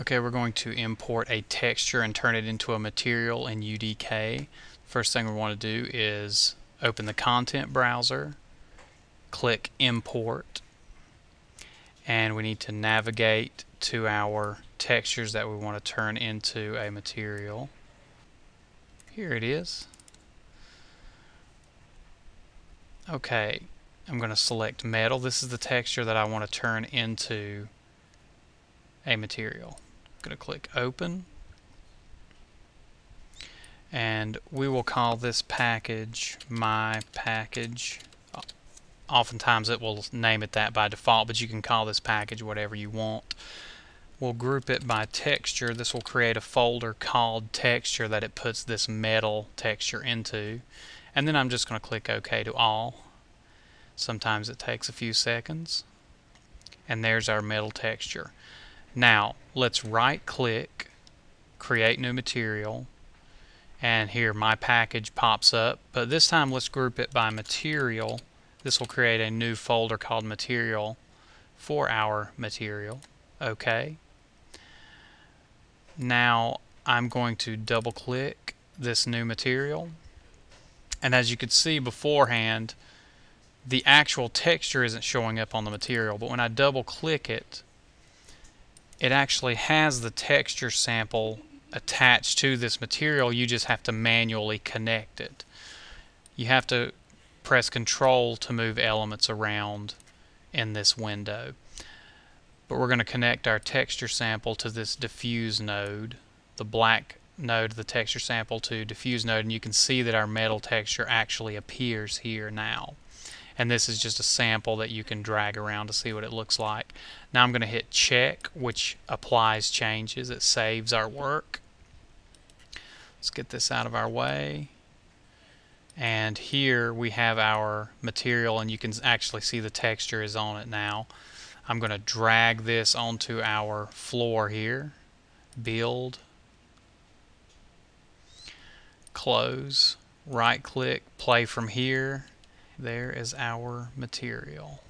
Okay, we're going to import a texture and turn it into a material in UDK. First thing we want to do is open the content browser, click import, and we need to navigate to our textures that we want to turn into a material. Here it is. Okay, I'm going to select metal. This is the texture that I want to turn into a material going to click open. And we will call this package my package. Oftentimes it will name it that by default but you can call this package whatever you want. We'll group it by texture. This will create a folder called texture that it puts this metal texture into. And then I'm just going to click OK to all. Sometimes it takes a few seconds. And there's our metal texture now, let's right click, create new material, and here my package pops up. But this time let's group it by material. This will create a new folder called material for our material. Okay. Now I'm going to double click this new material. And as you could see beforehand, the actual texture isn't showing up on the material, but when I double click it, it actually has the texture sample attached to this material. You just have to manually connect it. You have to press control to move elements around in this window. But we're going to connect our texture sample to this diffuse node, the black node the texture sample to diffuse node, and you can see that our metal texture actually appears here now and this is just a sample that you can drag around to see what it looks like. Now I'm going to hit check which applies changes. It saves our work. Let's get this out of our way. And here we have our material and you can actually see the texture is on it now. I'm going to drag this onto our floor here. Build. Close. Right click. Play from here there is our material.